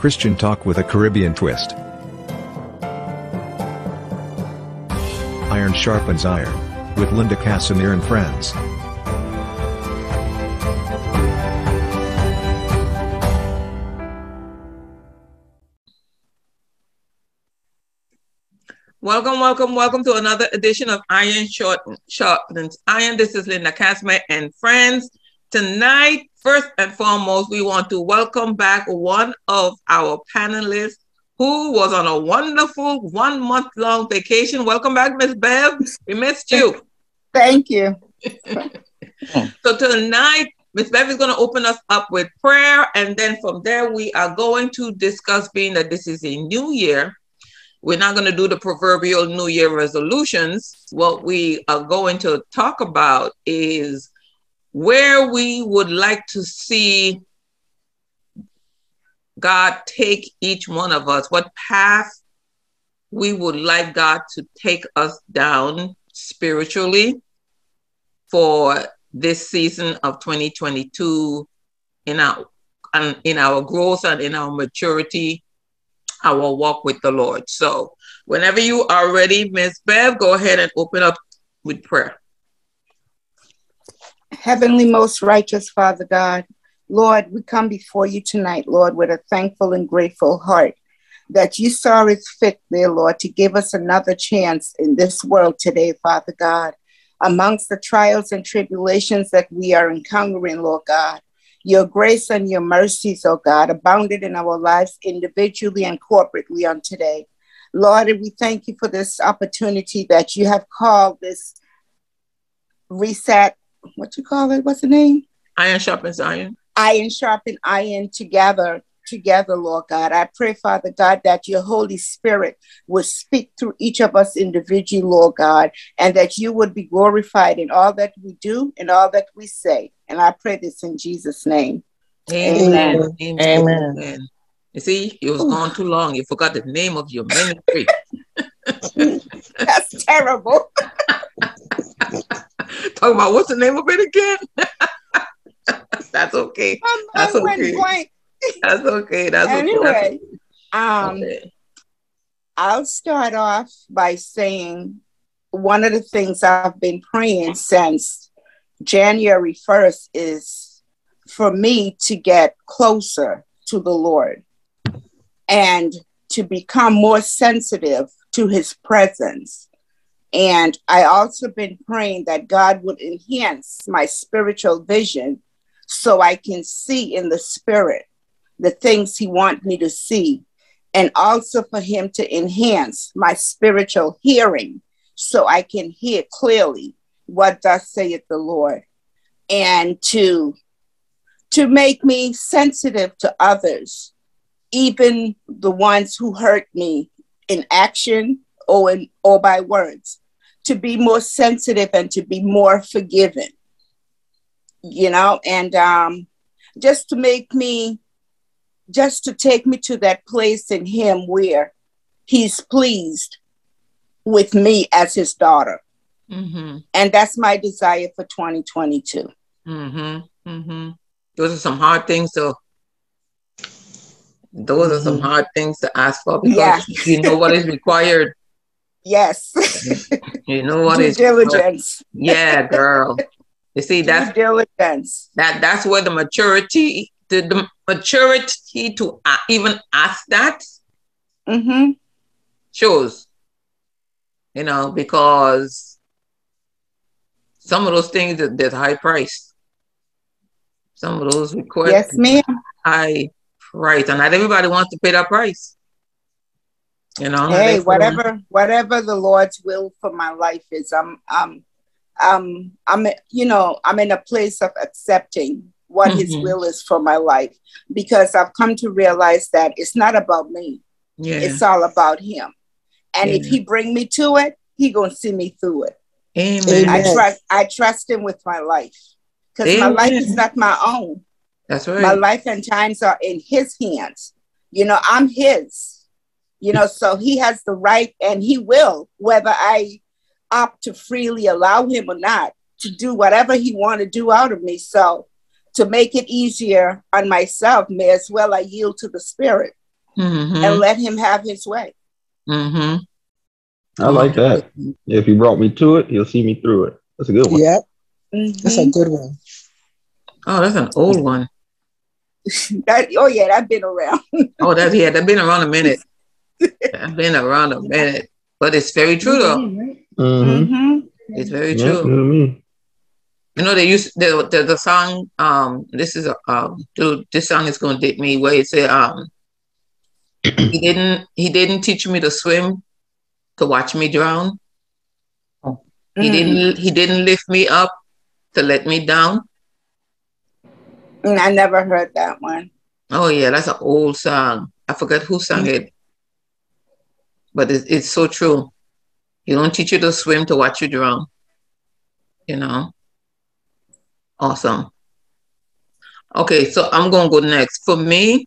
Christian talk with a Caribbean twist. Iron sharpens iron. With Linda Casimir and friends. Welcome, welcome, welcome to another edition of Iron Short Sharpens Iron. This is Linda Casimir and friends. Tonight, first and foremost, we want to welcome back one of our panelists who was on a wonderful one month long vacation. Welcome back, Miss Bev. We missed you. Thank you. so tonight, Miss Bev is going to open us up with prayer, and then from there we are going to discuss, being that this is a new year, we're not going to do the proverbial New Year resolutions. What we are going to talk about is where we would like to see God take each one of us, what path we would like God to take us down spiritually for this season of 2022 in our and in our growth and in our maturity our walk with the Lord. So, whenever you are ready, Miss Bev, go ahead and open up with prayer. Heavenly, most righteous Father God, Lord, we come before you tonight, Lord, with a thankful and grateful heart that you saw it fit, dear Lord, to give us another chance in this world today, Father God. Amongst the trials and tribulations that we are encountering, Lord God, your grace and your mercies, oh God, abounded in our lives individually and corporately on today. Lord, we thank you for this opportunity that you have called this reset. What you call it? What's the name? Iron sharpens iron. Iron sharpen iron together together, Lord God. I pray, Father God, that your Holy Spirit will speak through each of us individually, Lord God, and that you would be glorified in all that we do and all that we say. And I pray this in Jesus' name. Amen. Amen. Amen. Amen. You see, it was gone too long. You forgot the name of your ministry. That's terrible. Talking about what's the name of it again? That's okay. That's okay. That's okay. That's anyway, okay. um, okay. I'll start off by saying one of the things I've been praying since January 1st is for me to get closer to the Lord and to become more sensitive to his presence. And I also been praying that God would enhance my spiritual vision so I can see in the spirit the things he wants me to see, and also for him to enhance my spiritual hearing so I can hear clearly what thus saith the Lord, and to to make me sensitive to others, even the ones who hurt me in action or in or by words, to be more sensitive and to be more forgiving. You know, and um, just to make me just to take me to that place in Him where He's pleased with me as His daughter. Mm-hmm. And that's my desire for 2022. Mm-hmm. Mm-hmm. Those are some hard things to. Those are some mm-hmm. hard things to ask for because yeah. you know what is required. Yes. you know what is diligence. Yeah, girl. You see, that's diligence. That that's where the maturity the, the maturity to uh, even ask that mm-hmm. shows, you know, because some of those things that there's high price. Some of those requests, yes, ma'am, high price, and not everybody wants to pay that price. You know, hey, whatever, whatever the Lord's will for my life is, I'm, I'm, um, I'm, you know, I'm in a place of accepting what mm-hmm. his will is for my life because I've come to realize that it's not about me. Yeah. It's all about him. And if he bring me to it, he going to see me through it. Amen. I trust I trust him with my life. Cuz my life is not my own. That's right. My life and times are in his hands. You know, I'm his. You know, so he has the right and he will whether I opt to freely allow him or not to do whatever he want to do out of me. So to make it easier on myself, may as well I yield to the Spirit Mm-hmm. and let him have his way. Mm-hmm. I like that. If he brought me to it, he'll see me through it. That's a good one. Yep, Mhm. that's a good one. Oh, that's an old one. That, oh yeah, that's been around. Oh, that's yeah, that's been around a minute. That's been around a minute. But it's very true though. Mm-hmm. Mhm. It's very Yeah, true. you know I mean? You know, they used the the, the song. Um, this is a um, dude. This song is gonna date me. Where it say, um, he didn't he didn't teach me to swim, to watch me drown. He Mm. didn't he didn't lift me up to let me down. Mm, I never heard that one. Oh yeah, that's an old song. I forget who sang it, but it's it's so true. He don't teach you to swim to watch you drown. You know. Awesome. Okay, so I'm gonna go next. For me,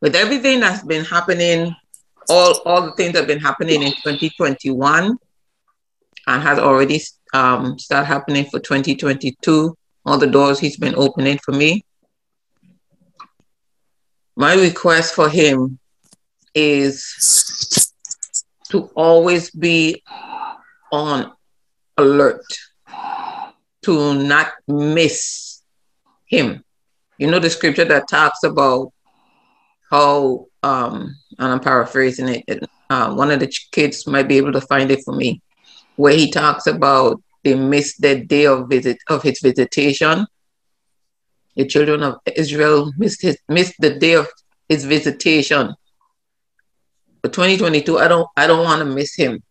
with everything that's been happening, all all the things that have been happening in 2021 and has already um started happening for 2022, all the doors he's been opening for me. My request for him is to always be on alert, to not miss him. You know the scripture that talks about how, um, and I'm paraphrasing it. Uh, one of the kids might be able to find it for me, where he talks about they missed the day of visit of his visitation. The children of Israel missed his missed the day of his visitation. For 2022, I don't I don't want to miss him.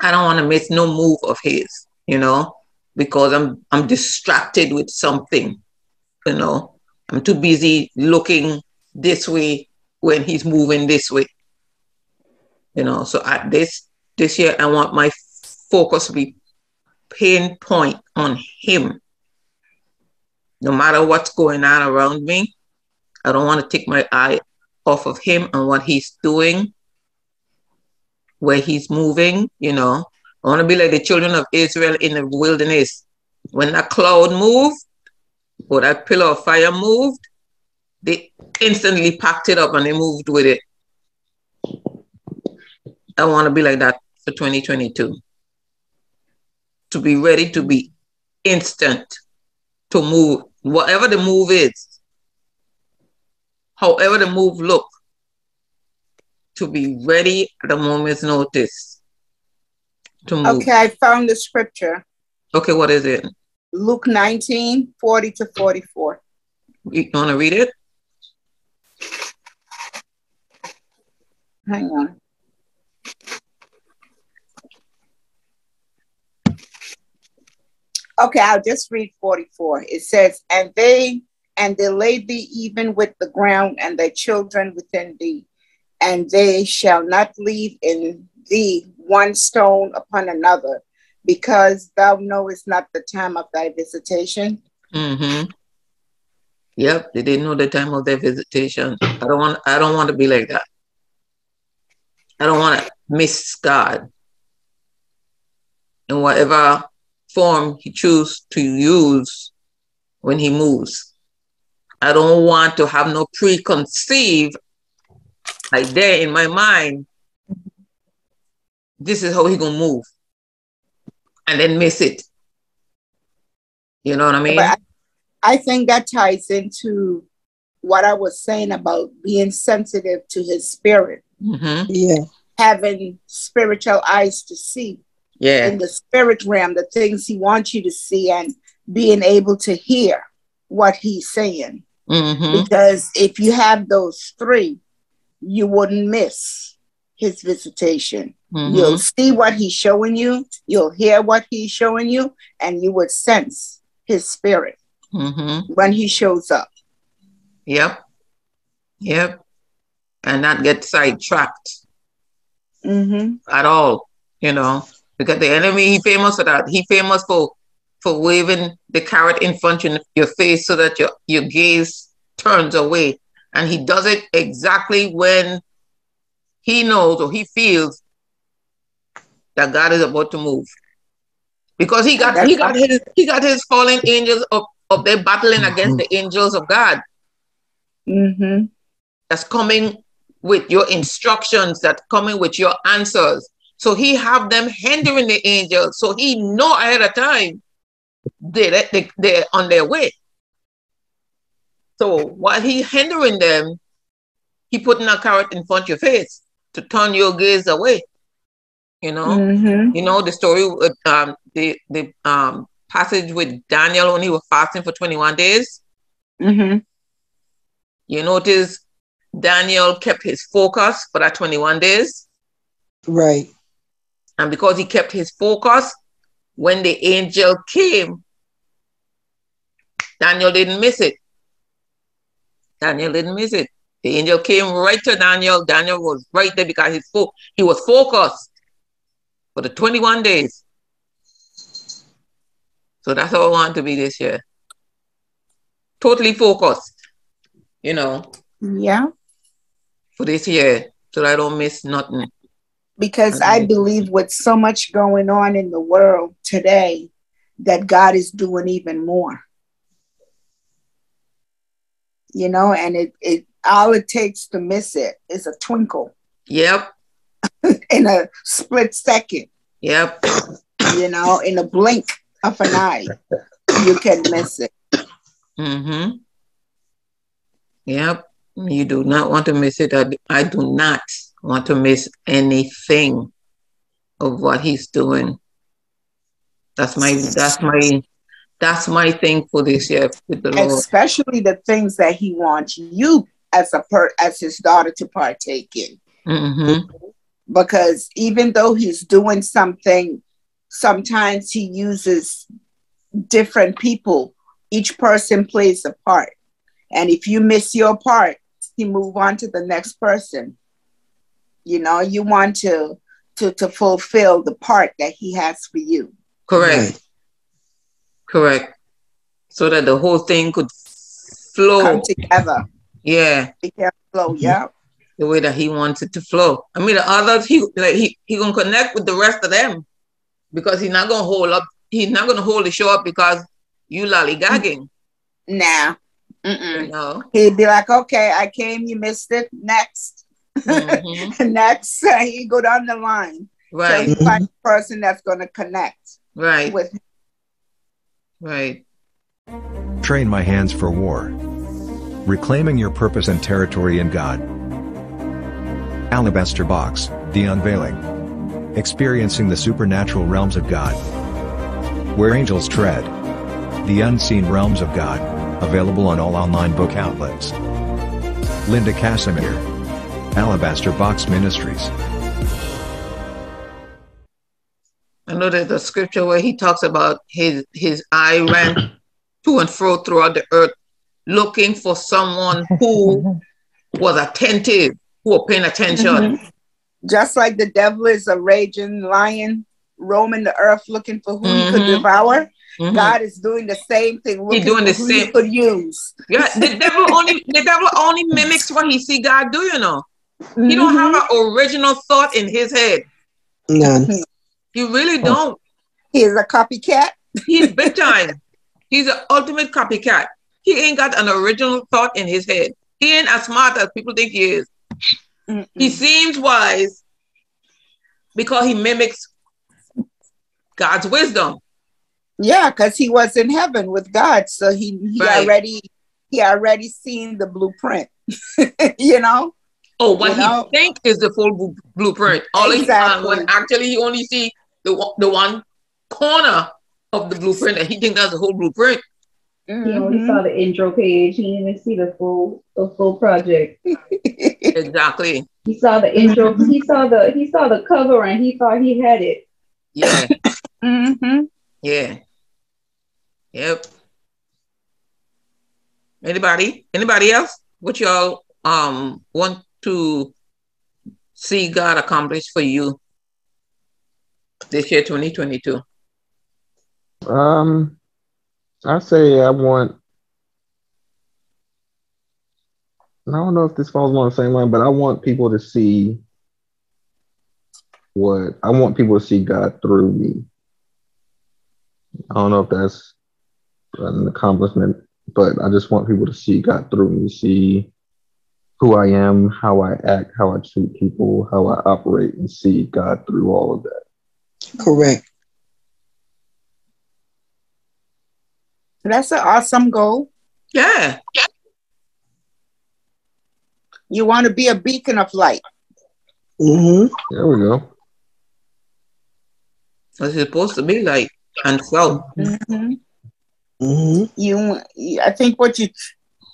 I don't want to miss no move of his, you know, because I'm I'm distracted with something, you know. I'm too busy looking this way when he's moving this way. You know, so at this this year I want my focus to be pinpoint on him. No matter what's going on around me, I don't want to take my eye off of him and what he's doing, where he's moving, you know. I want to be like the children of Israel in the wilderness. When that cloud moved or that pillar of fire moved, they instantly packed it up and they moved with it. I want to be like that for 2022. To be ready to be instant to move, whatever the move is, however the move look, to be ready at a moment's notice to move. Okay, I found the scripture. Okay, what is it? Luke 19, 40 to 44. You want to read it? Hang on. Okay, I'll just read 44. It says, And they and they laid thee even with the ground and their children within thee, and they shall not leave in thee one stone upon another, because thou knowest not the time of thy visitation. Mm-hmm. Yep, they didn't know the time of their visitation. I don't want I don't want to be like that. I don't want to miss God in whatever form he chooses to use when he moves. I don't want to have no preconceived idea in my mind. This is how he gonna move, and then miss it. You know what I mean? I, I think that ties into what I was saying about being sensitive to his spirit, hmm Yeah, having spiritual eyes to see Yeah. in the spirit realm the things he wants you to see, and being able to hear what he's saying. hmm Because if you have those three, you wouldn't miss his visitation. You'll see what he's showing you, you'll hear what he's showing you, and you would sense his spirit hmm when he shows up. Yep. Yep. And not get sidetracked hmm at all, you know, because the enemy, he famous for that. He famous for for waving the carrot in front of your face so that your, your gaze turns away. And he does it exactly when he knows or he feels that God is about to move. Because he got he got his he got his fallen angels up, up there battling against the angels of God. Mm-hmm. that's coming with your instructions, that's coming with your answers. So he have them hindering the angels. So he know ahead of time they, they, they're on their way. So while he hindering them, he putting a carrot in front of your face to turn your gaze away. You know, Mhm. you know the story with um, the the um, passage with Daniel when he was fasting for 21 days. Mhm. You notice Daniel kept his focus for that 21 days. Right. And because he kept his focus, when the angel came, Daniel didn't miss it. Daniel didn't miss it. The angel came right to Daniel. Daniel was right there because his fo- he was focused for the 21 days. So that's how I want to be this year. Totally focused, you know, Yeah. for this year, so I don't miss nothing. because I believe with so much going on in the world today, that God is doing even more. You know, and it, it all it takes to miss it is a twinkle Yep, in a split second, yep, you know, in a blink of an eye, you can miss it. mm-hmm. Yep, you do not want to miss it. I, I do not want to miss anything of what he's doing. That's my that's my that's my thing for this year with the Lord. Especially the things that he wants you as a per as his daughter to partake in. Mm-hmm. because even though he's doing something, sometimes he uses different people. Each person plays a part. And if you miss your part, He move on to the next person. You know, you want to to to fulfill the part that he has for you. Correct. Right. Correct. So that the whole thing could flow. Come together. Yeah. It can flow. Yeah. The way that he wants it to flow. I mean the others he like he he gonna connect with the rest of them because he's not gonna hold up, he's not gonna hold the show up because you lollygagging, Nah. Mm-mm. know. He'd be like, okay, I came, you missed it. Next. Mhm. Next. He go down the line. So Right, he find a person that's gonna connect right, with right. Train my hands for war. Reclaiming your purpose and territory in God. Alabaster Box, The Unveiling. Experiencing the supernatural realms of God. Where Angels Tread. The Unseen Realms of God. Available on all online book outlets. Linda Casimir. Alabaster Box Ministries. I know there's a scripture where he talks about his his eye ran to and fro throughout the earth, looking for someone who was attentive, who were paying attention. Mhm. Just like the devil is a raging lion roaming the earth looking for who he could Mhm. devour, Mhm. God is doing the same thing. Looking doing the who he same- could use. Yeah, the devil only the devil only mimics what he see God do. You know, he don't have Mhm. an original thought in his head. None. He really oh. don't. He is a copycat. He's big time. He's an ultimate copycat. He ain't got an original thought in his head. He ain't as smart as people think he is. Mm-mm. He seems wise because he mimics God's wisdom. Yeah, because he was in heaven with God, so he he Right. already he already seen the blueprint. you know, Oh, what You know? he think is the full blueprint. All he uh, Exactly. when actually he only see the one- the one corner of the blueprint, and he think that's the whole blueprint. He only saw the intro page. He didn't even see the full the full project. Exactly. He saw the intro. He saw the he saw the cover and he thought he had it. Yeah. Mhm. yeah. Yep. Anybody? Anybody else? What y'all um want to see God accomplish for you this year, 2022? Um, I say I want. I don't know if this falls on the same line, but I want people to see what I want people to see God through me. I don't know if that's an accomplishment, but I just want people to see God through me, see who I am, how I act, how I treat people, how I operate, and see God through all of that. Correct. That's an awesome goal. Yeah. You want to be a beacon of light. hmm There we go. It's supposed to be like, and so. Mm-hmm. hmm You, I think what you,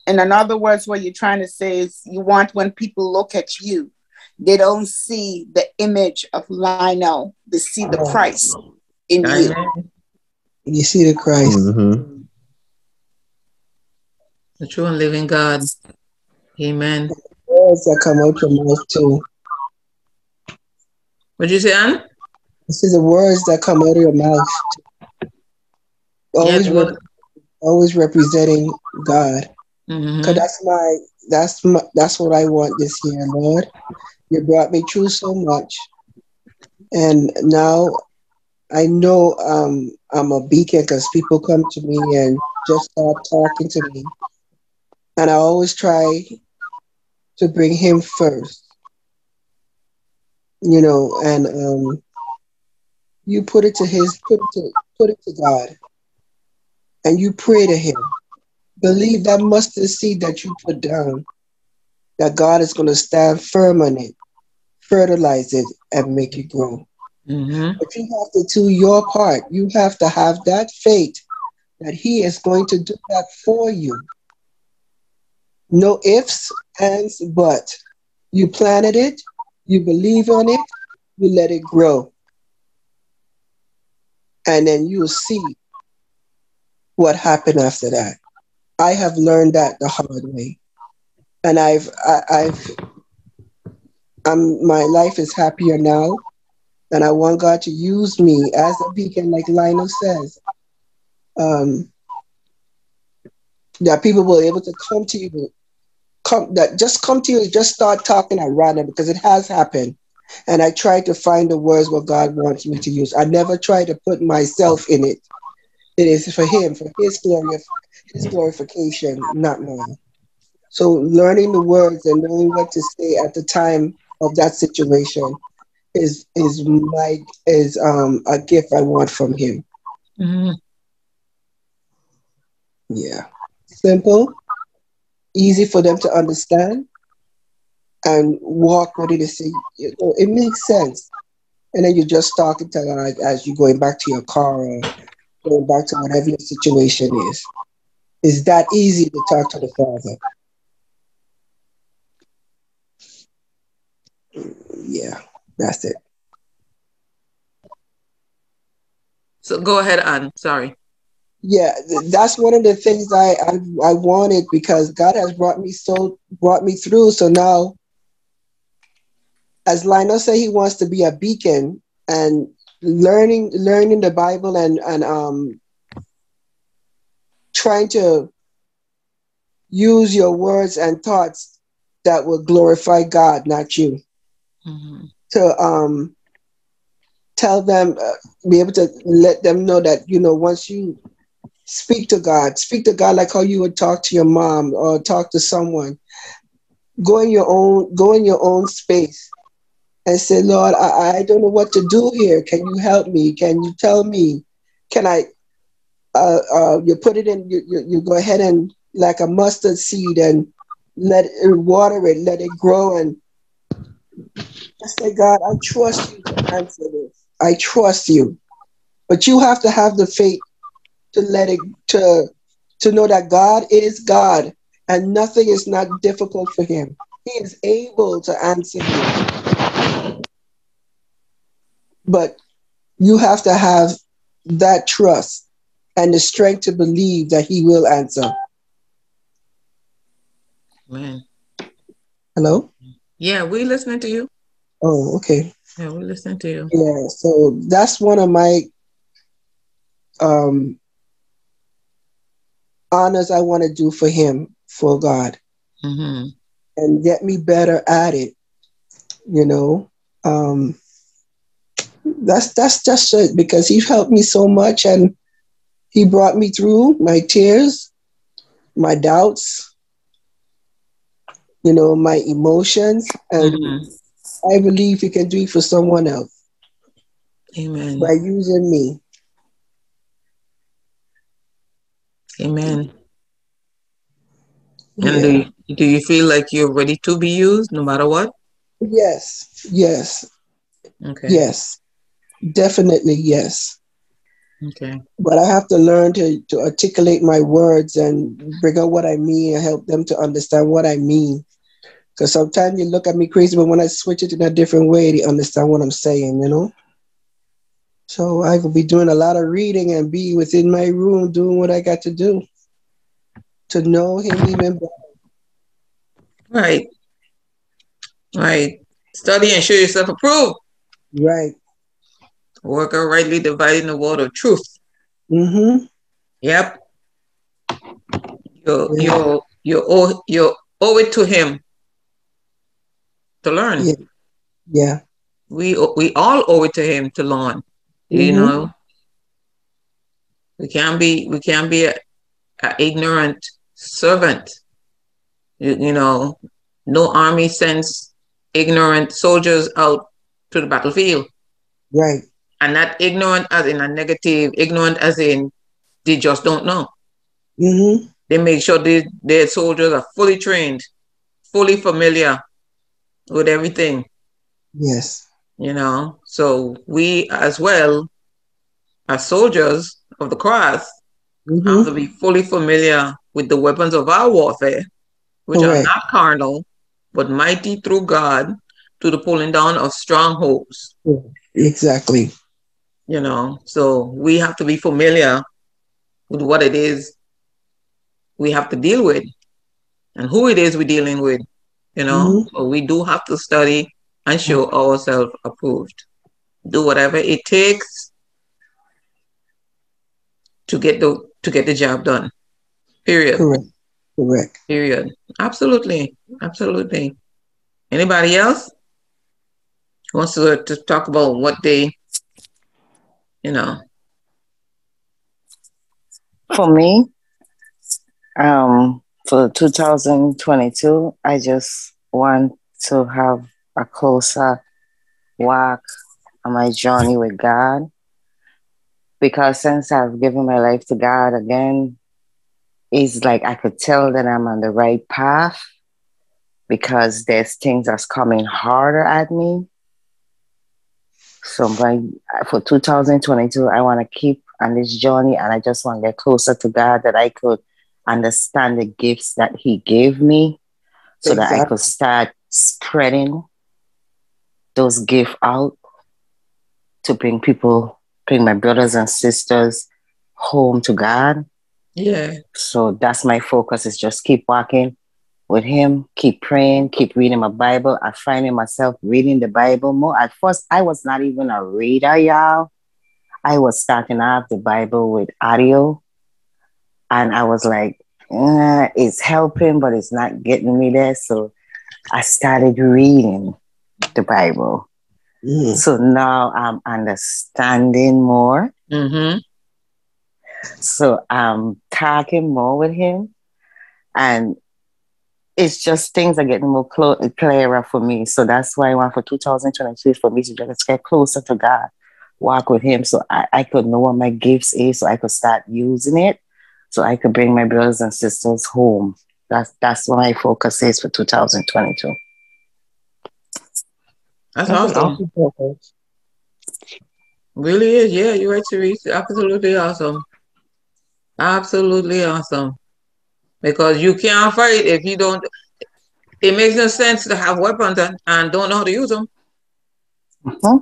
in other words, what you're trying to say is you want when people look at you, they don't see the image of Lionel, they see the Christ in you. Amen. You see the Christ. hmm The true and living God. Amen. Words that come out your mouth too. What'd you say, Ann? This is the words that come out of your mouth. Always, Yeah, rep- always representing God. Mhm. Cause that's my that's my that's what I want this year, Lord. You brought me through so much, and now I know um, I'm a beacon because people come to me and just start talking to me, and I always try to bring Him first, you know, and um, you put it to His put it to put it to God, and you pray to Him. Believe that mustard seed that you put down, that God is going to stand firm on it, fertilize it, and make it grow. Mhm. But you have to do your part. You have to have that faith that He is going to do that for you. No ifs, ands, but. You planted it, you believe on it, you let it grow. And then you'll see what happened after that. I have learned that the hard way, and I've I, I've I'm my life is happier now, and I want God to use me as a beacon, like Lionel says. Um, that people will be able to come to you, come that just come to you, just start talking at random because it has happened. And I try to find the words what God wants me to use. I never try to put myself in it. It is for Him, for His glory, His glorification, not mine. So learning the words and knowing what to say at the time of that situation is is my is um a gift I want from Him. Mhm. Yeah, simple, easy for them to understand, and walk ready to see. You know, it makes sense. And then you're just talking to like as you're going back to your car or going back to whatever your situation is. It's that easy to talk to the Father. Yeah, that's it. So go ahead, Ann. Sorry. Yeah, th- that's one of the things I, I I wanted because God has brought me so brought me through. So now, as Lionel said, he wants to be a beacon and learning learning the Bible and and um trying to use your words and thoughts that will glorify God, not you. Mhm. to um tell them uh, be able to let them know that you know once you speak to god speak to god like how you would talk to your mom or talk to someone. Go in your own go in your own space and say lord i, I don't know what to do here. Can you help me? Can you tell me? Can i uh, uh, you put it in you, you, you go ahead and like a mustard seed and let it water it let it grow and I say, God, I trust you to answer this. I trust you. But you have to have the faith to let it to to know that God is God and nothing is not difficult for him. He is able to answer you. But you have to have that trust and the strength to believe that he will answer. Man. Hello? Yeah, we listening to you. Oh, okay. Yeah, we listening to you. Yeah, so that's one of my um honors I want to do for him, for God, hmm and get me better at it. You know, um, that's that's just it because he helped me so much, and he brought me through my tears, my doubts, you know, my emotions. And mm-hmm. I believe he can do it for someone else. Amen. By using me. Amen. Yeah. And do you, do you feel like you're ready to be used no matter what? Yes. Yes. Okay. Yes. Definitely yes. Okay. But I have to learn to, to articulate my words and bring out what I mean and help them to understand what I mean. Because sometimes you look at me crazy, but when I switch it in a different way, they understand what I'm saying, you know? So I will be doing a lot of reading and be within my room doing what I got to do to know him even better. Right. Right. Study and show yourself approved. Right. Worker rightly dividing the word of truth. Mm-hmm. Yep. You you you owe you owe it to him to learn. Yeah. yeah. We we all owe it to him to learn. Mm-hmm. You know. We can't be we can't be a, a ignorant servant. You, you know, no army sends ignorant soldiers out to the battlefield. Right and not ignorant as in a negative, ignorant as in they just don't know. Mm-hmm. They make sure they, their soldiers are fully trained, fully familiar with everything. Yes. You know, so we as well, as soldiers of the cross, mm-hmm. have to be fully familiar with the weapons of our warfare, which Correct. are not carnal, but mighty through God to the pulling down of strongholds. Exactly you know so we have to be familiar with what it is we have to deal with and who it is we're dealing with you know mm-hmm. so we do have to study and show ourselves approved. Do whatever it takes to get the to get the job done. Period. Correct. Correct. Period. Absolutely. Absolutely. Anybody else wants to, to talk about what they you know? For me, um, for 2022, I just want to have a closer walk on my journey with God. Because since I've given my life to God again, it's like I could tell that I'm on the right path because there's things that's coming harder at me. So by for 2022, I want to keep on this journey and I just want to get closer to God that I could understand the gifts that He gave me so exactly. that I could start spreading those gifts out to bring people, bring my brothers and sisters home to God. Yeah. So that's my focus is just keep walking with him, keep praying, keep reading my Bible. I find myself reading the Bible more. At first, I was not even a reader, y'all. I was starting off the Bible with audio, and I was like, eh, it's helping, but it's not getting me there. So I started reading the Bible. Mm. So now I'm understanding more. Mm-hmm. So I'm talking more with him. And it's just things are getting more clo- clearer for me. So that's why I want for 2022 for me to just get closer to God, walk with Him, so I, I could know what my gifts is, so I could start using it, so I could bring my brothers and sisters home. That's that's what my focus is for 2022. That's, that's awesome. awesome really is. Yeah, you're right, Therese. Absolutely awesome. Absolutely awesome because you can't fight if you don't. It makes no sense to have weapons and, and don't know how to use them. Uh-huh.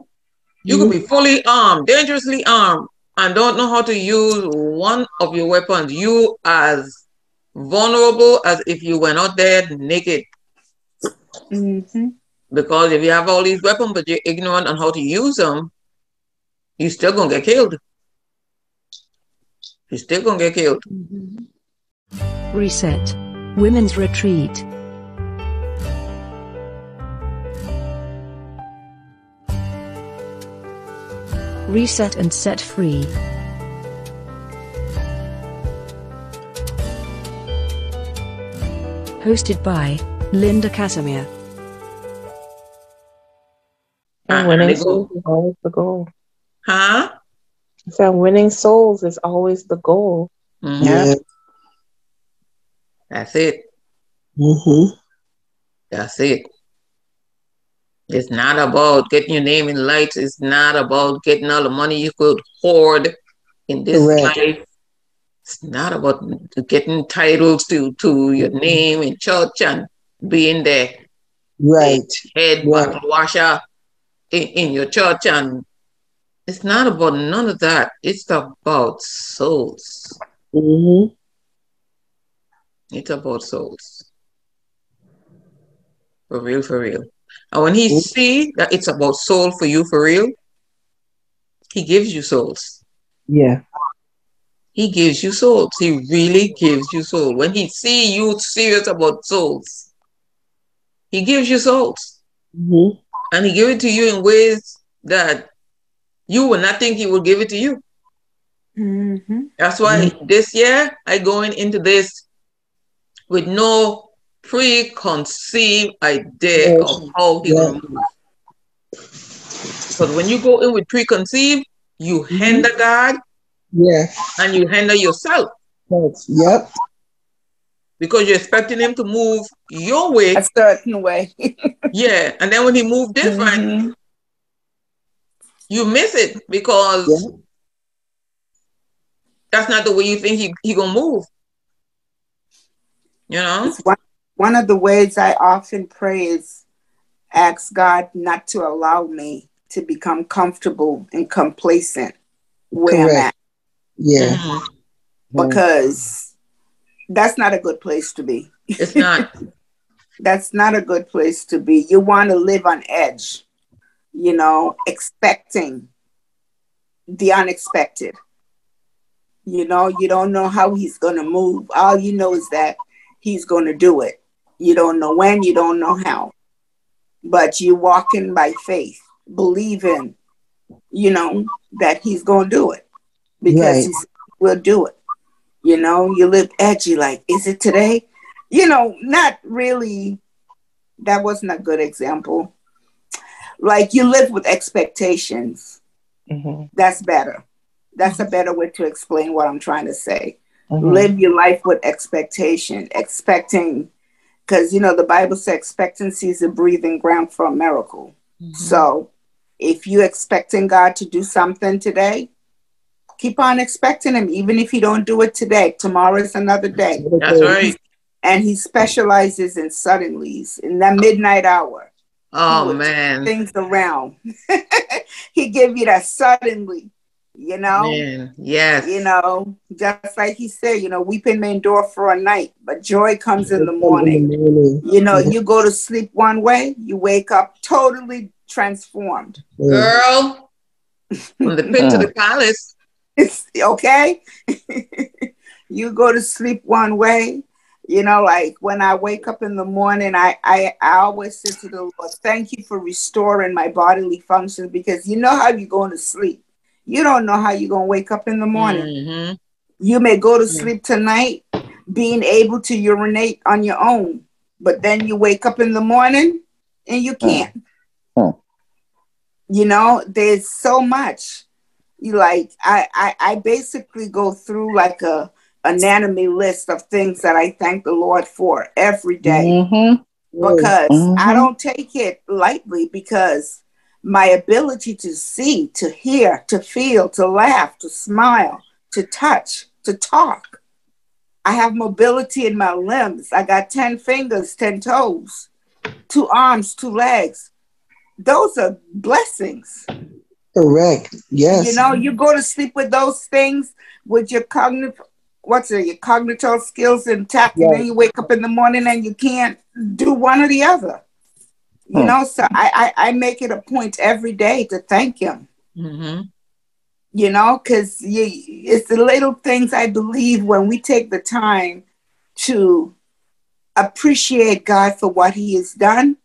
You could be fully armed, dangerously armed, and don't know how to use one of your weapons. You as vulnerable as if you were not there naked. Mm-hmm. Because if you have all these weapons but you're ignorant on how to use them, you're still gonna get killed. You're still gonna get killed. Mm-hmm. Reset. Women's Retreat. Reset and set free. Hosted by Linda Casimir. And Uh, winning souls is always the goal. Huh? So winning souls is always the goal. Mhm. Yeah. That's it. hmm That's it. It's not about getting your name in lights. It's not about getting all the money you could hoard in this Correct. life. It's not about getting titles to, to your name in church and being the Right. head Right. washer in, in your church. And it's not about none of that. It's about souls. hmm It's about souls. For real, for real. And when he see that it's about soul for you for real, he gives you souls. Yeah. He gives you souls. He really gives you soul. When he see you serious about souls, he gives you souls. hmm And he give it to you in ways that you would not think he would give it to you. Mm-hmm. That's why this year I going into this with no preconceived idea Yes. of how he Yeah. gonna move. Because when you go in with preconceived, you hinder God Yeah. and you hinder yourself That's, yep. because you're expecting him to move your way. A certain way. Yeah. And then when he move different, Mhm. you miss it because Yeah. that's not the way you think he, he gonna move. You know? It's one, one of the ways I often pray is ask God not to allow me to become comfortable and complacent where I'm at Yeah. Mhm. because that's not a good place to be. It's not. That's not a good place to be. You want to live on edge, you know, expecting the unexpected. You know, you don't know how he's going to move. All you know is that he's going to do it. You don't know when, you don't know how. But you walking by faith, believing, you know, that he's going to do it because Right. he will do it. You know, you live edgy, like, is it today? You know, not really. That wasn't a good example. Like you live with expectations. hmm That's better. That's a better way to explain what I'm trying to say. hmm Live your life with expectation, expecting, because you know the Bible says expectancy is a breathing ground for a miracle. Mm-hmm. So if you're expecting God to do something today, keep on expecting Him, even if you don't do it today. Tomorrow is another day. That's right. And He specializes in suddenlies, in that midnight hour. Oh man. Things around. he give you that suddenly, you know. Man. Yes. You know, just like he said, you know, weeping may endure for a night, but joy comes in the morning. In the morning. You know, you go to sleep one way, you wake up totally transformed. Girl. From the pit to the uh. palace. It's okay. you go to sleep one way. You know, like when I wake up in the morning, I, I, I always say to the Lord, thank you for restoring my bodily functions because you know how you're going to sleep. You don't know how you're going to wake up in the morning. Mhm. You may go to sleep tonight being able to urinate on your own, but then you wake up in the morning and you can't. You know, there's so much. You like I, I I basically go through like a anatomy list of things that I thank the Lord for every day Mhm. because Mhm. I don't take it lightly because my ability to see, to hear, to feel, to laugh, to smile, to touch, to talk. I have mobility in my limbs. I got 10 fingers, 10 toes, two arms, two legs. Those are blessings. Correct. Yes. You know, you go to sleep with those things with your cognitive what's it, your cognitive skills intact, and then you wake up in the morning and you can't do one or the other. You Hmm. know, so I, I I make it a point every day to thank him. Mhm. You know, because it's the little things I believe when we take the time to appreciate God for what He has done.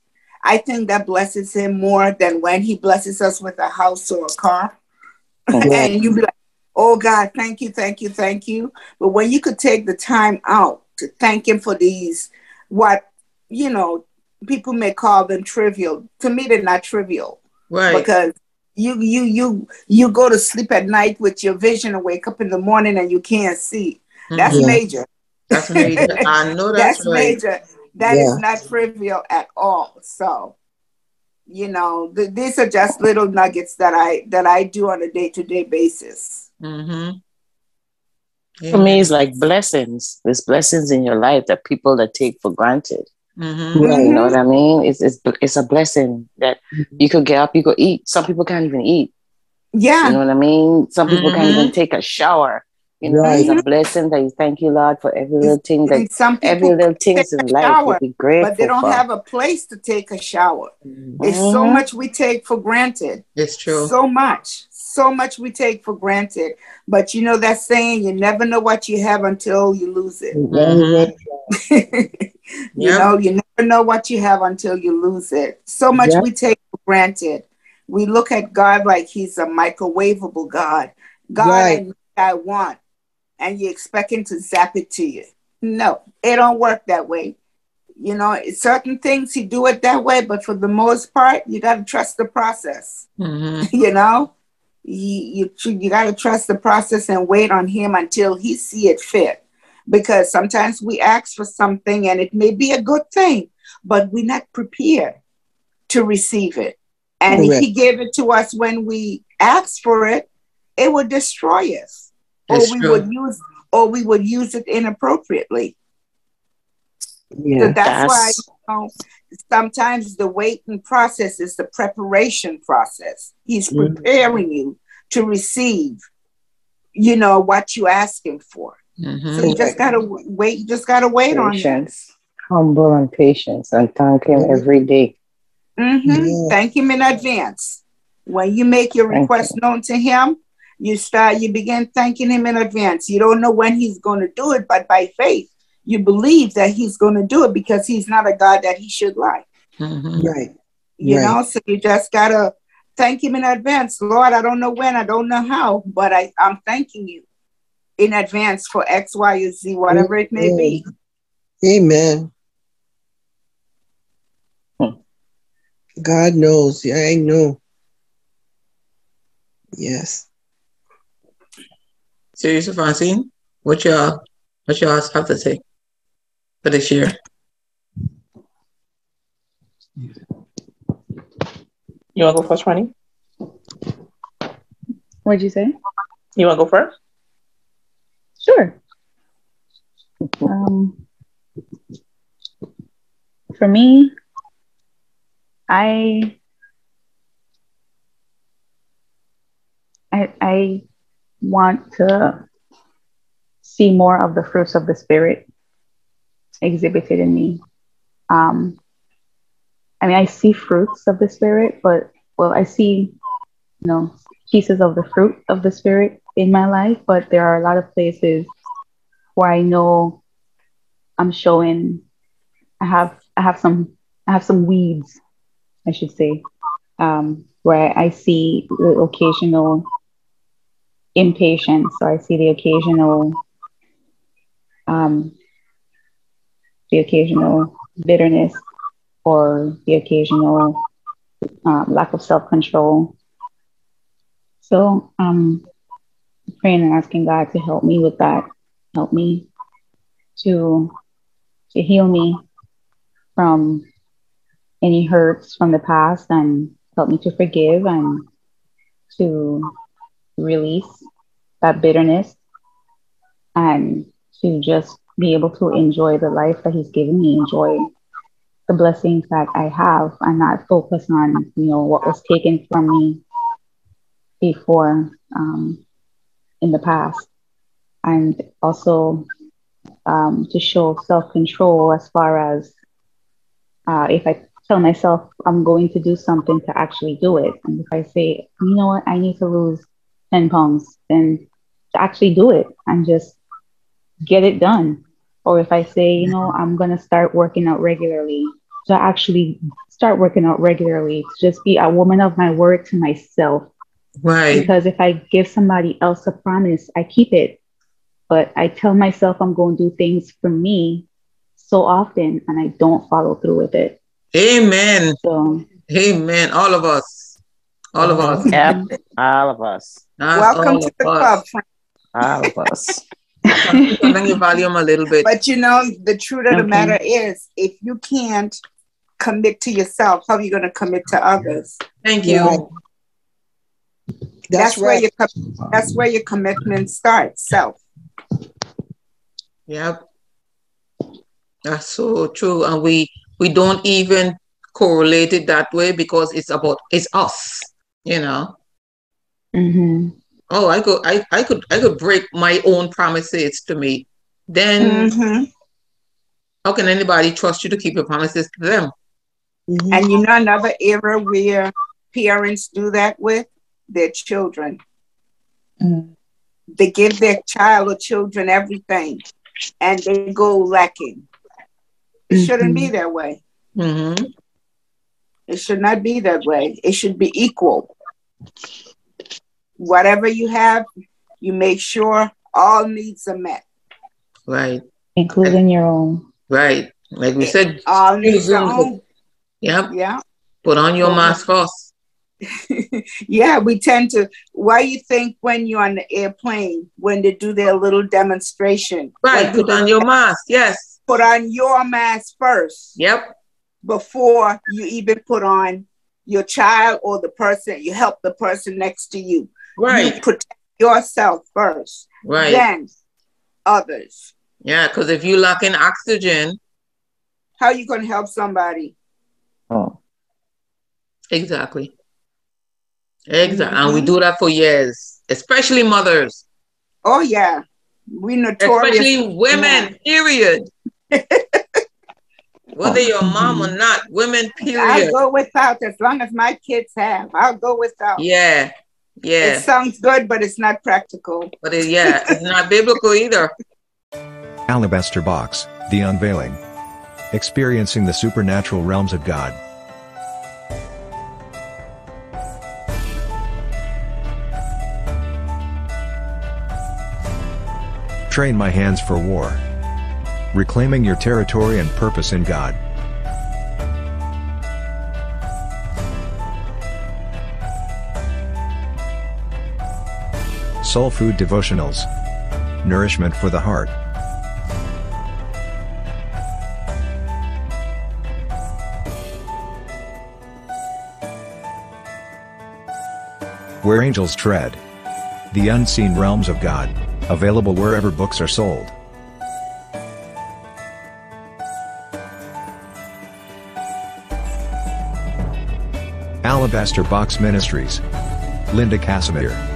I think that blesses Him more than when He blesses us with a house or a car. and you be like, oh God, thank you, thank you, thank you. But when you could take the time out to thank Him for these, what you know, people may call them trivial. To me, they're not trivial. Right. Because you you you you go to sleep at night with your vision and wake up in the morning and you can't see. That's Mhm. major. That's major. I know that's, That's right. major. That is Yeah. not trivial at all. So, you know, th- these are just little nuggets that I that I do on a day to day basis. Mm-hmm. For me, it's like blessings. There's blessings in your life that people that take for granted. Mm-hmm. Right. You know what I mean? It's it's it's a blessing that you could get up, you could eat. Some people can't even eat. Yeah. You know what I mean? Some people can't Mhm. even take a shower. You know, Right. it's a blessing that you thank you, Lord, for every little thing that And some every little things take in a life shower, be grateful but they don't for. have a place to take a shower. It's so much we take for granted. It's true. So much. So much we take for granted. But you know that saying, you never know what you have until you lose it. Mhm. you Yep. know, you never know what you have until you lose it. So much Yep. we take for granted. We look at God like he's a microwavable God. God, Right. I I want, and you expect him to zap it to you. No, it don't work that way. You know, certain things he do it that way, but for the most part, you got to trust the process. Mm-hmm. you know, you you, you got to trust the process and wait on him until he see it fit. Because sometimes we ask for something and it may be a good thing, but we're not prepared to receive it. And if Correct. he gave it to us when we asked for it, it would destroy us, or we true. would use, or we would use it inappropriately. So Yeah. that's why you know, sometimes the waiting process is the preparation process. He's Mhm. preparing you to receive, you know, what you asking for. Mm-hmm. So you just gotta wait. You just gotta wait on it. patience, humble and patience, and thank Him Mhm. every day. hmm Yeah. Thank him in advance. When you make your Thank request known to him, you start. You begin thanking him in advance. You don't know when he's going to do it, but by faith, you believe that he's going to do it because he's not a God that he should lie. Mm-hmm. Right. You Right. know, so you just gotta thank him in advance. Lord, I don't know when, I don't know how, but I, I'm thanking you in advance for X, Y, or Z, whatever it may be. Amen. Hmm. God knows. Yeah, I know. Yes. Serious Francine, what y'all what y'all have to say for this year? You want to go first, Ronnie? What'd you say? You want to go first? Sure. Um, for me, I, I, I want to see more of the fruits of the spirit exhibited in me. Um, I mean, I see fruits of the spirit, but well, I see, you know, pieces of the fruit of the spirit in my life, but there are a lot of places where I know I'm showing I have I have some I have some weeds, I should say, um, where I see the occasional impatience or I see the occasional um, the occasional bitterness or the occasional uh, lack of self-control. So I'm um, praying and asking God to help me with that, help me to to heal me from any hurts from the past and help me to forgive and to release that bitterness and to just be able to enjoy the life that he's given me, enjoy the blessings that I have and not focus on, you know, what was taken from me before um, in the past. And also um, to show self control as far as uh, if I tell myself I'm going to do something to actually do it. And if I say, you know what, I need to lose 10 pounds, then to actually do it and just get it done. Or if I say, you know, I'm going to start working out regularly, to actually start working out regularly, to just be a woman of my word to myself. Right. Because if I give somebody else a promise, I keep it. But I tell myself I'm going to do things for me so often and I don't follow through with it. Amen. So Amen. All of us. All of us. Yep, all of us. That's Welcome all to the us. club. All of us. Turn your volume a little bit. But you know, the truth of the matter is, if you can't commit to yourself, how are you going to commit to others? Thank you. Right. That's, That's where right. your com- that's where your commitment starts. Self. Yep. That's so true. And we we don't even correlate it that way because it's about it's us, you know. mhm. Oh, I could I, I could I could break my own promises to me. Then Mhm. how can anybody trust you to keep your promises to them? Mhm. And you know another era where parents do that with their children. They give their child or children everything, and they go lacking. It shouldn't be that way. Mm-hmm. It should not be that way. It should be equal. Whatever you have, you make sure all needs are met. Right, Including your own. right. Like we said, All needs are Children. own. yep. Yeah. Put on your mask first. yeah, we tend to. Why you think when you're on the airplane, when they do their little demonstration, Right, put on your say? mask. Yes. put on your mask first Yep. before you even put on your child or the person you help the person next to you. You Right. protect yourself first, Right. then others. Yeah, because if you lack in oxygen, How you gonna help somebody? Oh. exactly. Exactly. And we Mhm. do that for years, especially mothers, Oh yeah, we notorious. especially women, period. Whether you're mom or not, women, period. I'll go without as long as my kids have. I'll go without. Yeah. Yeah. It sounds good, but it's not practical. But it, yeah, it's not biblical either. Alabaster Box, The Unveiling. Experiencing the supernatural realms of God. Train my hands for war. Reclaiming your territory and purpose in God. Soul Food Devotionals. Nourishment for the heart. Where Angels Tread. The Unseen Realms of God. Available wherever books are sold. Alabaster Box Ministries. Linda Casimir.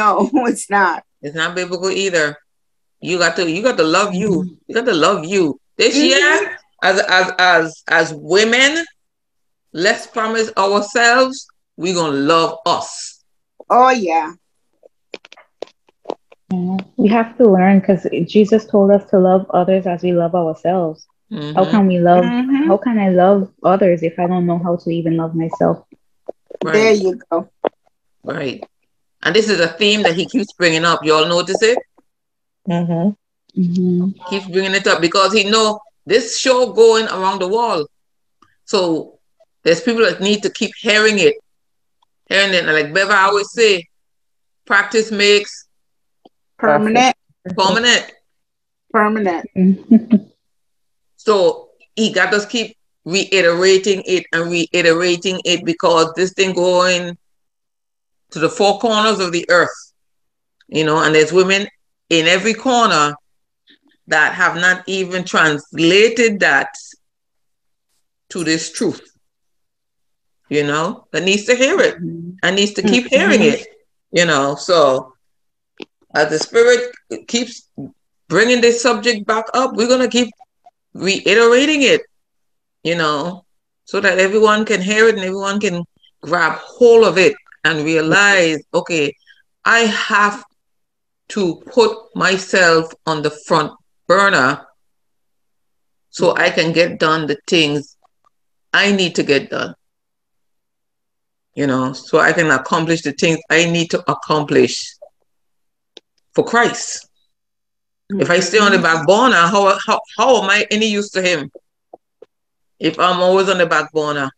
No, it's not. It's not biblical either. You got to you got to love you. You got to love you. This Mhm. year, as as as as women, let's promise ourselves we're gonna love us. Oh yeah. Yeah. We have to learn because Jesus told us to love others as we love ourselves. How Mhm. can we love? Mhm. How can I love others if I don't know how to even love myself? There you go. right. And this is a theme that he keeps bringing up. You all notice it? Mm-hmm. hmm Keeps bringing it up because he know this show going around the world. So there's people that need to keep hearing it, hearing it. And like Bev I always say, practice makes Permanent. permanent. Permanent. So he got us keep reiterating it and reiterating it because this thing going to the four corners of the earth, you know, and there's women in every corner that have not even translated that to this truth, you know, that needs to hear it mm-hmm. and needs to keep hearing it, mm-hmm. you know. So as the spirit keeps bringing this subject back up, we're gonna keep reiterating it, you know, so that everyone can hear it and everyone can grab hold of it and realize, okay, I have to put myself on the front burner so I can get done the things I need to get done. You know, so I can accomplish the things I need to accomplish for Christ. If I stay on the back burner, how, how, how am I any use to Him? If I'm always on the back burner,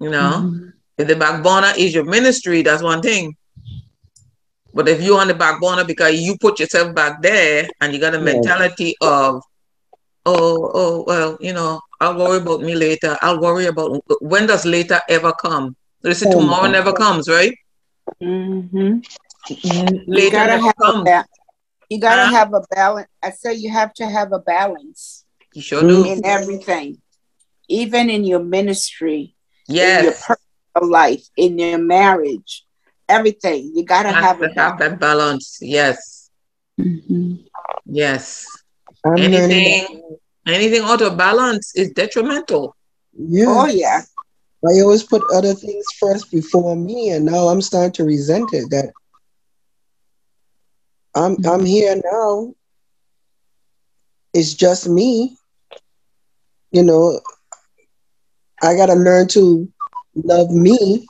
you know, Mm-hmm. If the back burner is your ministry, that's one thing. But if you're on the back burner because you put yourself back there and you got a Yeah. mentality of, oh, oh, well, you know, I'll worry about me later. I'll worry about when does later ever come? They say Oh, tomorrow my never comes, right? Mm-hmm. You gotta never have a ba- you gotta Huh? have a balance. I say you have to have a balance You sure do. in everything, even in your ministry, in your Yes. personal life, in your marriage, everything. You gotta Have have a have balance. that balance. Yes. Mhm. Yes. I'm learning that. Anything anything out of balance is detrimental. Yeah. Oh yeah. I always put other things first before me, and now I'm starting to resent it. That I'm I'm here now. It's just me. You know, I gotta learn to love me,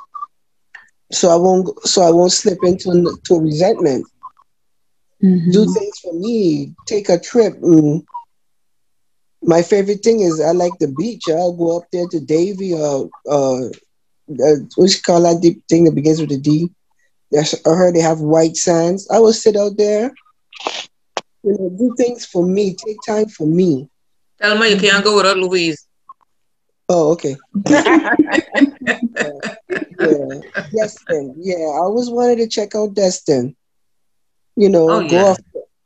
so I won't so I won't slip into to resentment. Mhm. Do things for me. Take a trip. mm. my favorite thing is I like the beach. I'll go up there to Davy or uh, uh what you call that deep thing that begins with a D. Yes, I heard they have white sands. I will sit out there, you know, do things for me. Take time for me. Tell me you can't go without Louise. Oh, okay. yeah. Destin. Yeah, I always wanted to check out Destin. You know, Oh, go yeah. off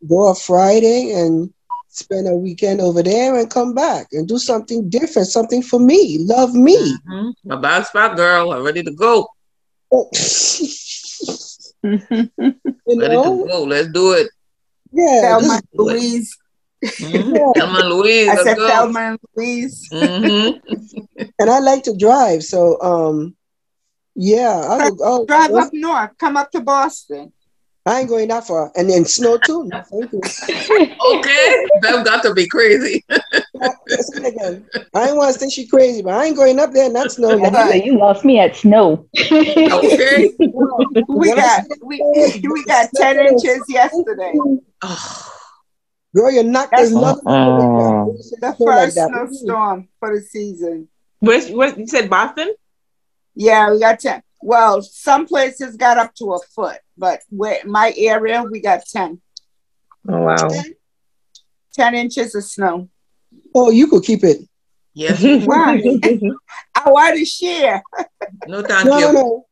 go off Friday and spend a weekend over there and come back and do something different, something for me. Love me. Mhm. My bag's packed, girl. I'm ready to go. Oh. you Ready to go. Let's do it. Yeah. Thelma just- and Louise. Mhm. Yeah. Thelma and Louise. I said go. Thelma and Louise. Mhm. and I like to drive, so um yeah, I'll, go- I'll, Drive up north. Come up to Boston. I ain't going that far. And then snow too. No, thank you. Okay. Them got to be crazy. Say again. I ain't want to say she crazy, but I ain't going up there. and That's no. I you lost me at snow. Okay. We got we, we got ten inches yesterday. Oh, Girl, you're not That's there's nothing like The that. Like first that. snowstorm for the season. Where's, where, you said Boston? Yeah, we got ten. Well, some places got up to a foot, but where my area we got ten. Oh, wow. 10 inches of snow. Oh, you could keep it. yes. Why? I want to share. No, thank No, no, you. no.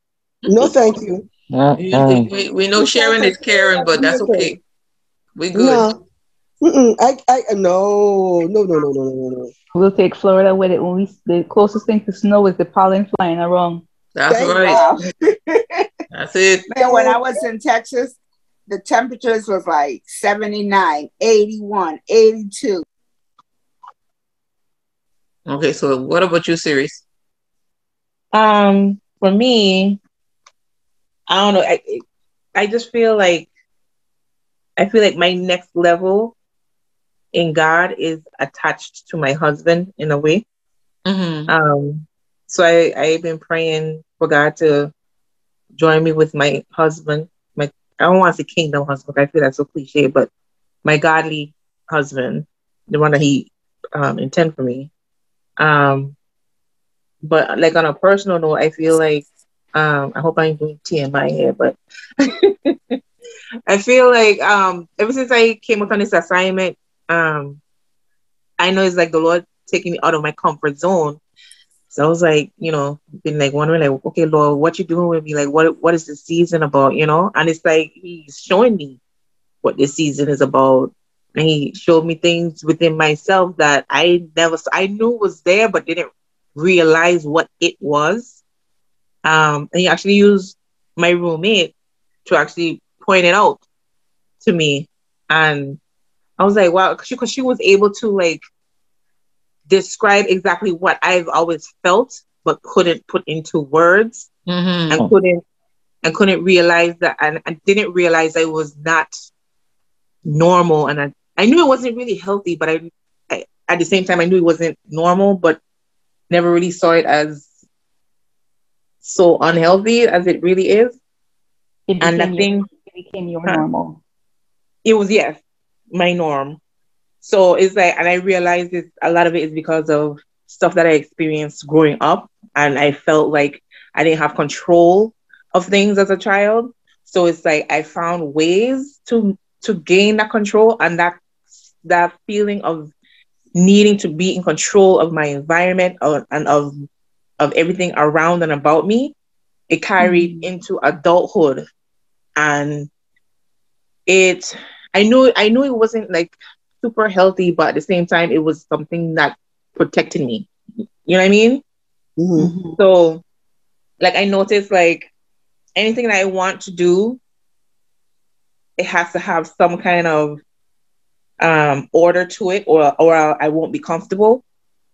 No, thank you. We, Uh-uh. we, we know sharing is caring, but that's okay. We good. No. Mm-mm. I, I, no, no, no, no, no, no, no. We'll take Florida with it when we the closest thing to snow is the pollen flying around. That's Thank right. That's it. Man, when I was in Texas, the temperatures was like 79, 81, 82. Okay, so what about you, series? Um, for me, I don't know. I I just feel like I feel like my next level in God is attached to my husband in a way. Mm-hmm. Um, so I I've been praying for God to join me with my husband. My I don't want to say kingdom husband. I feel that's so cliche, but my godly husband, the one that He um, intend for me. Um, but like on a personal note, I feel like um, I hope I'm doing TMI here, but I feel like um, ever since I came upon this assignment, um, I know it's like the Lord taking me out of my comfort zone. So I was like, you know, been like wondering, like, okay, Lord, what you doing with me? Like, what what is the season about? You know? And it's like He's showing me what this season is about. And he showed me things within myself that I never I knew was there, but didn't realize what it was. Um, and he actually used my roommate to actually point it out to me. And I was like, wow, because she, she was able to like describe exactly what I've always felt, but couldn't put into words Mm-hmm. and couldn't and couldn't realize that and I didn't realize I was not normal and I, I knew it wasn't really healthy, but I, I at the same time I knew it wasn't normal, but never really saw it as so unhealthy as it really is. It And thing- your, it became your normal. it was yes my norm. So it's like and i realized it a lot of it is because of stuff that i experienced growing up and i felt like i didn't have control of things as a child. So it's like i found ways to to gain that control and that that feeling of needing to be in control of my environment uh, and of of everything around and about me it carried into adulthood. And it i knew i knew it wasn't like super healthy but at the same time it was something that protected me. You know what i mean? Mhm. so like i noticed like anything that i want to do it has to have some kind of um order to it or or i won't be comfortable.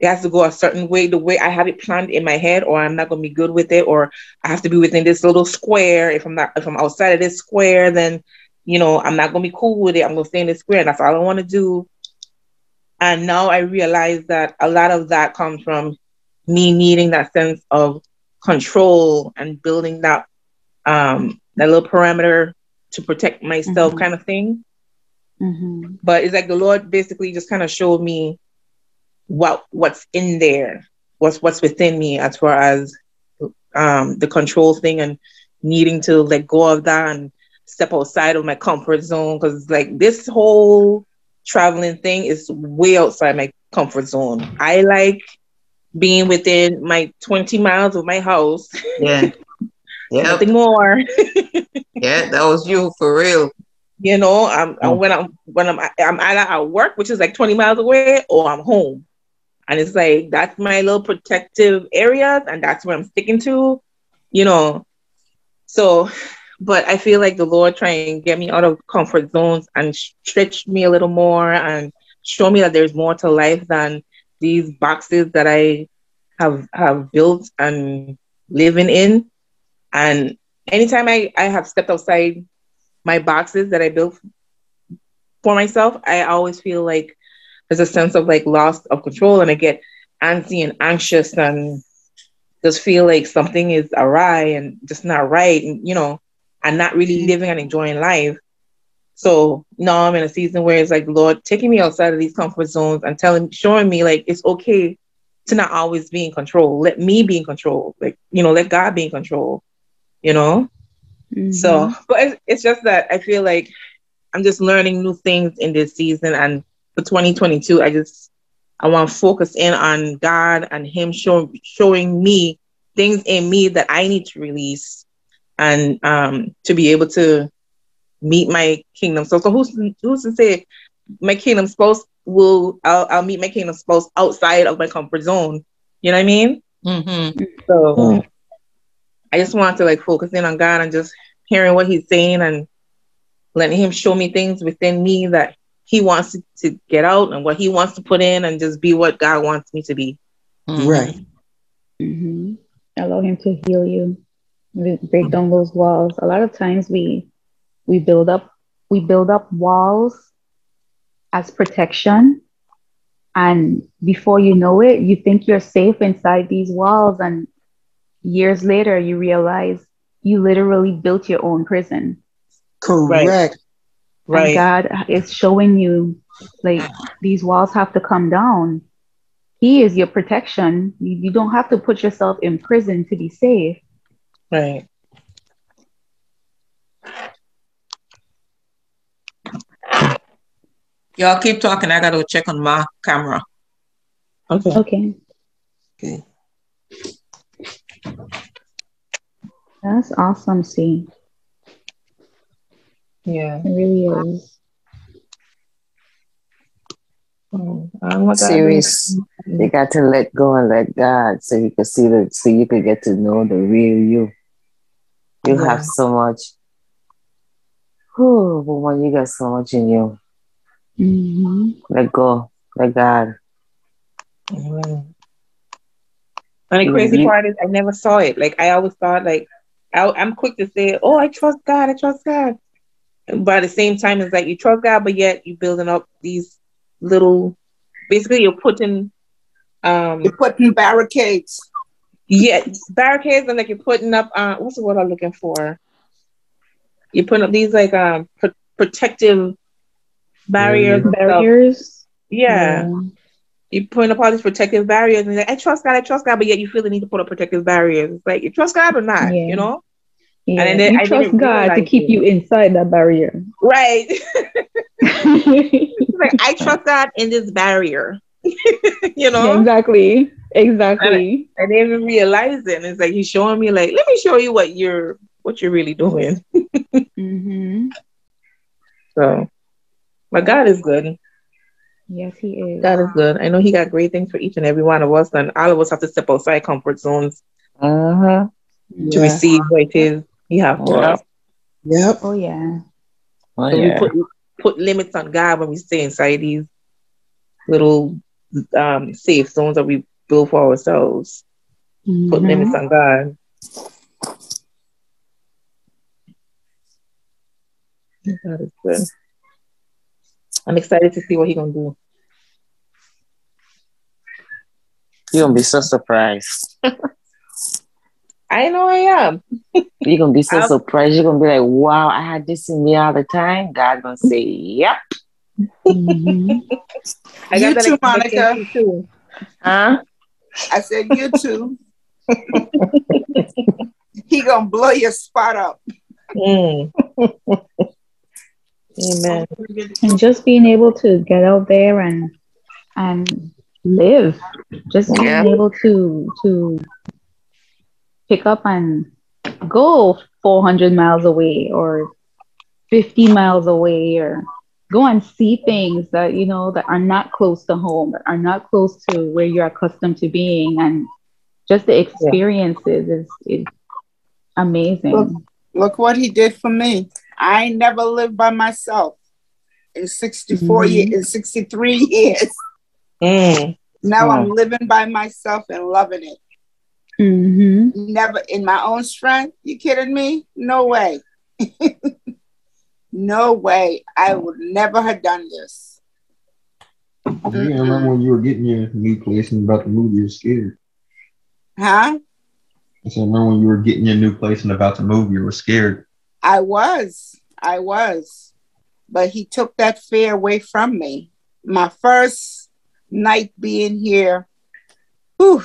It has to go a certain way the way i have it planned in my head or i'm not going to be good with it or i have to be within this little square. If i'm not if i'm outside of this square then you know i'm not going to be cool with it. I'm going to stay in the square. And that's all i want to do. And now i realize that a lot of that comes from me needing that sense of control and building that um that little parameter to protect myself Mhm. kind of thing. Hmm but it's like the lord basically just kind of showed me what what's in there what's what's within me as far as um the control thing and needing to let go of that and step outside of my comfort zone because like this whole traveling thing is way outside my comfort zone i like being within my 20 miles of my house Yeah. Yeah. nothing more Yeah. That was you for real. you know i'm, Mm. I'm when i'm when i'm i'm either at work which is like 20 miles away or i'm home and it's like that's my little protective areas and that's where i'm sticking to you know so but i feel like the lord trying to get me out of comfort zones and stretch me a little more and show me that there's more to life than these boxes that i have have built and living in. And anytime i i have stepped outside my boxes that I built for myself, I always feel like there's a sense of like loss of control and I get antsy and anxious and just feel like something is awry and just not right and you know, and not really mm-hmm. living and enjoying life. So now I'm in a season where it's like Lord taking me outside of these comfort zones and telling showing me like it's okay to not always be in control. Let me be in control. Like, you know, let God be in control, you know? So, mm-hmm. but it's, it's just that I feel like I'm just learning new things in this season. And for 2022, I just, I want to focus in on God and Him show, showing me things in me that I need to release and um, to be able to meet my kingdom. So, so who's, who's to say my kingdom spouse will, I'll, I'll meet my kingdom spouse outside of my comfort zone. You know what I mean? Mm-hmm. So I just want to like focus in on God and just hearing what He's saying and letting Him show me things within me that He wants to, to get out and what He wants to put in and just be what God wants me to be. Right. Mm-hmm. Allow him to heal you, Re- break down those walls. A lot of times we we build up we build up walls as protection, and before you know it, you think you're safe inside these walls, and years later you realize you literally built your own prison. Correct. And God is showing you like these walls have to come down. He is your protection. You, you don't have to put yourself in prison to be safe. Right. Y'all keep talking. I gotta check on my camera. Okay. Okay. Okay. That's awesome, see. Yeah. It really is. Oh, I don't. Serious. You got to let go and let God so you can see the so you can get to know the real you. You Yeah. have so much. Oh, woman, you got so much in you. hmm Let go. Let God. Amen. And the You- crazy you- part is I never saw it. Like I always thought like I, I'm quick to say, "Oh, I trust God. I trust God," but at the same time, it's like you trust God, but yet you're building up these little. Basically, you're putting. Um, you're putting barricades. Yeah, barricades, and like you're putting up. Uh, what's the word I'm looking for? You're putting up these like um pr- protective barriers. Barriers. Yeah. yeah. You putting up all these protective barriers, and like, I trust God, I trust God, but yet you feel the need to put up protective barriers. It's like you trust God or not, yeah. you know? Yeah. And then you I trust God to keep it. you inside that barrier. Right. like I trust God in this barrier. you know? Yeah, exactly. Exactly. And I, I didn't even realize it. And it's like he's showing me like, let me show you what you're what you're really doing. mm-hmm. So my God is good. Yes, he is. God is good. I know he got great things for each and every one of us, and all of us have to step outside comfort zones uh-huh. to receive what it is he has for us. Yep. Oh yeah. Oh, so yeah. we put put limits on God when we stay inside these little um, safe zones that we build for ourselves. Mm-hmm. Put limits on God. God is good. I'm excited to see what he's gonna do. You're gonna be so surprised. I know I am. You're gonna be so I'll... surprised. You're gonna be like, wow, I had this in me all the time. God's gonna say, Yep. Mm-hmm. I you got too, Monica. Too. Huh? I said you too. he gonna blow your spot up. Mm. Amen. And just being able to get out there and and live, just being yeah. able to to pick up and go 400 miles away or 50 miles away or go and see things that you know that are not close to home that are not close to where you're accustomed to being and just the experiences yeah. is, is amazing look, look what he did for me I never lived by myself in 64 mm-hmm. years, in 63 years. Mm. Now I'm living by myself and loving it. Mm-hmm. Never in my own strength. You kidding me? No way. no way. I would never have done this. I remember when you were getting your new place and about to move, you were scared. Huh? I said, remember when you were getting your new place and about to move, you were scared. I was. I was. But he took that fear away from me. My first night being here, whew,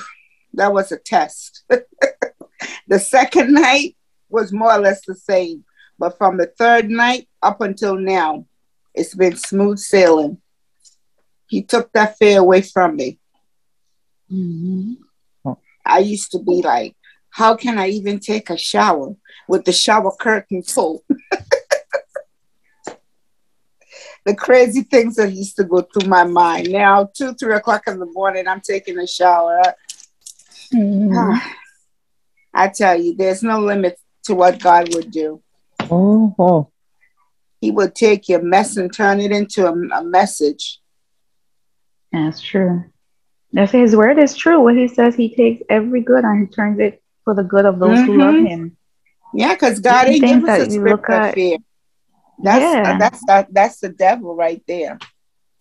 that was a test. the second night was more or less the same. But from the third night up until now, it's been smooth sailing. He took that fear away from me. Mm-hmm. I used to be like, how can I even take a shower with the shower curtain full? the crazy things that used to go through my mind. Now, two, three o'clock in the morning, I'm taking a shower. Mm-hmm. I tell you, there's no limit to what God would do. Oh, He would take your mess and turn it into a, a message. That's true. That's his word is true. What he says, he takes every good and he turns it for the good of those mm-hmm. who love him. Yeah, because God ain't give us a spirit of fear. That's yeah. that's that, that's the devil right there.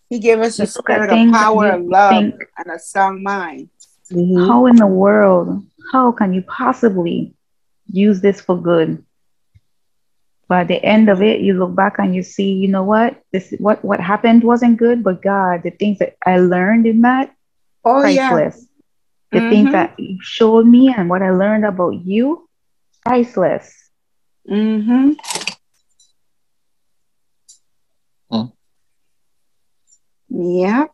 He gave us a spirit of power and love think, and a sound mind. How in the world? How can you possibly use this for good? But at the end of it, you look back and you see, you know what? This what what happened wasn't good, but God, the things that I learned in that, oh priceless. yeah the mm-hmm. things that you showed me and what I learned about you, priceless. Mm-hmm. Hmm. Yeah.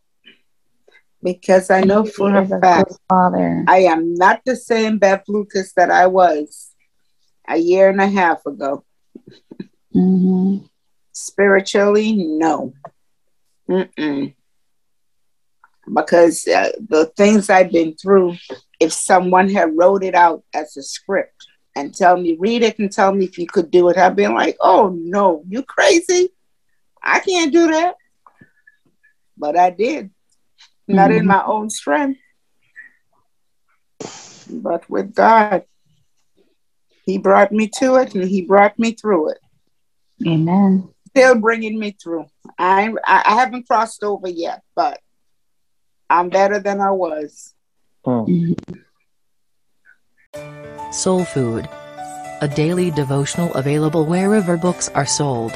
Because I know for a fact father. I am not the same Beth Lucas that I was a year and a half ago. Mm-hmm. Spiritually, no. Mm-mm because uh, the things I've been through, if someone had wrote it out as a script and tell me, read it and tell me if you could do it, I've been like, oh no, you crazy. I can't do that. But I did. Mm-hmm. Not in mm-hmm. my own strength, but with God. He brought me to it and he brought me through it. Amen. Still bringing me through. I I haven't crossed over yet, but I'm better than I was. Hmm. Soul Food. A daily devotional available wherever books are sold.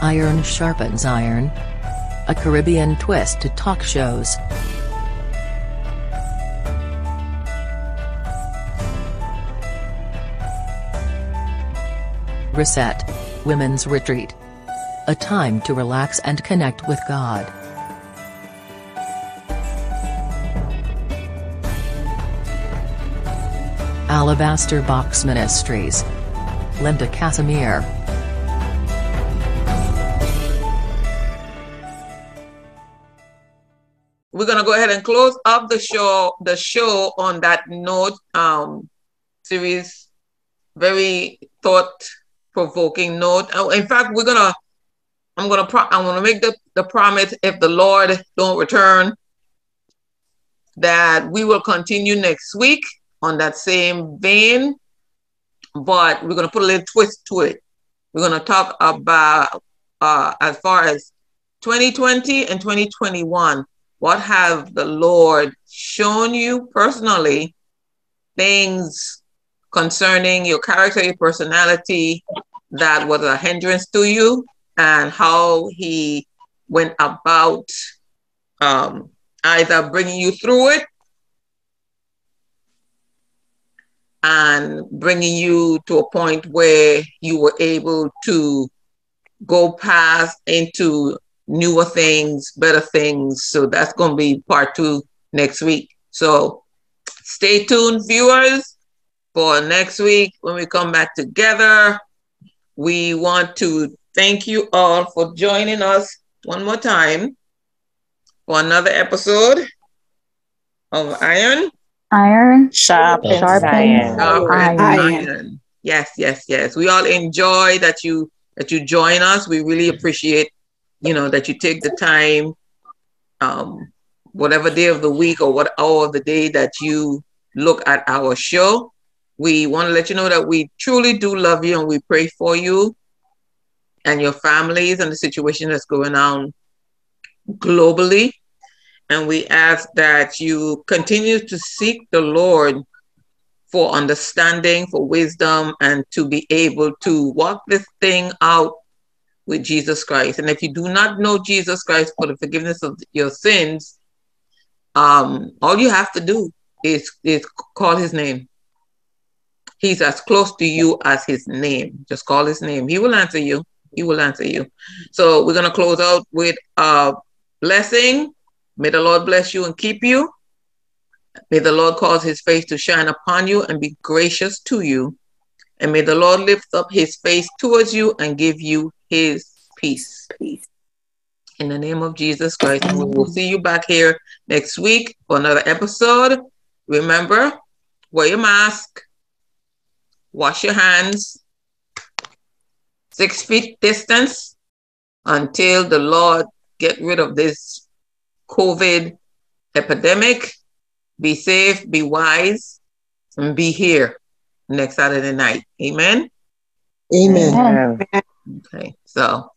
Iron Sharpens Iron. A Caribbean twist to talk shows. Reset. Women's Retreat. A time to relax and connect with God. Alabaster Box Ministries. Linda Casimir. Ahead and close up the show, the show on that note. Um, series, very thought provoking note. Oh, in fact, we're gonna, I'm gonna, pro- I'm gonna make the, the promise if the Lord don't return, that we will continue next week on that same vein, but we're gonna put a little twist to it. We're gonna talk about uh, as far as 2020 and 2021. What have the Lord shown you personally? Things concerning your character, your personality that was a hindrance to you, and how He went about um, either bringing you through it and bringing you to a point where you were able to go past into newer things, better things. So that's going to be part two next week. So stay tuned, viewers, for next week when we come back together. We want to thank you all for joining us one more time for another episode of Iron. Iron. Sharp and Sharpen iron. Iron. iron. Yes, yes, yes. We all enjoy that you that you join us. We really appreciate, you know, that you take the time, um, whatever day of the week or what hour of the day that you look at our show. We want to let you know that we truly do love you and we pray for you and your families and the situation that's going on globally. And we ask that you continue to seek the Lord for understanding, for wisdom, and to be able to walk this thing out with Jesus Christ. And if you do not know Jesus Christ for the forgiveness of your sins, um, all you have to do is, is call his name. He's as close to you as his name. Just call his name. He will answer you. He will answer you. So we're going to close out with a blessing. May the Lord bless you and keep you. May the Lord cause his face to shine upon you and be gracious to you. And may the Lord lift up his face towards you and give you his peace. Peace. In the name of Jesus Christ. And we will see you back here next week for another episode. Remember, wear your mask, wash your hands, six feet distance until the Lord get rid of this COVID epidemic. Be safe, be wise, and be here next Saturday night. Amen. Amen. Amen. Okay. So,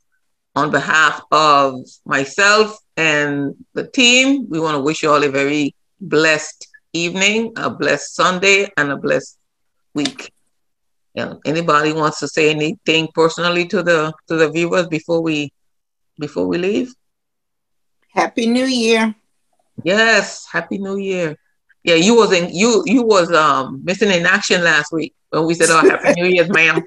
on behalf of myself and the team, we want to wish you all a very blessed evening, a blessed Sunday, and a blessed week. Yeah. Anybody wants to say anything personally to the to the viewers before we before we leave? Happy New Year. Yes. Happy New Year. Yeah, you was in you you was um missing in action last week when we said, "Oh, Happy New Year's, ma'am."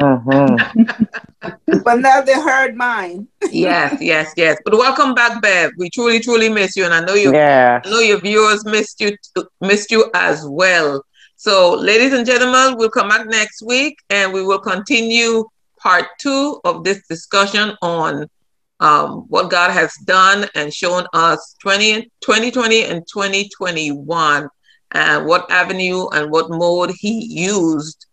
Mhm. But now they heard mine. yes, yes, yes. But welcome back, Bev. We truly, truly miss you, and I know you. Yeah. I know your viewers missed you, missed you as well. So, ladies and gentlemen, we'll come back next week, and we will continue part two of this discussion on um, what God has done and shown us 20, 2020 and 2021, and what avenue and what mode He used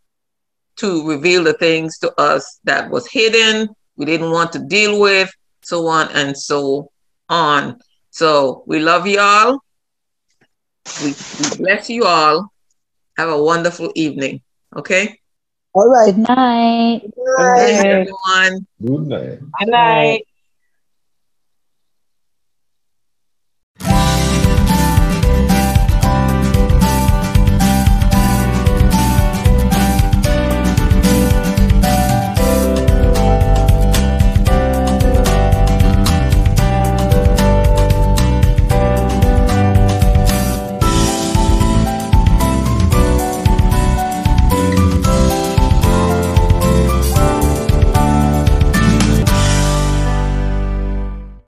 to reveal the things to us that was hidden, we didn't want to deal with, so on and so on. So we love you all. We, we bless you all. Have a wonderful evening. Okay. All right. Good night. Good night, everyone. Good night. Good night.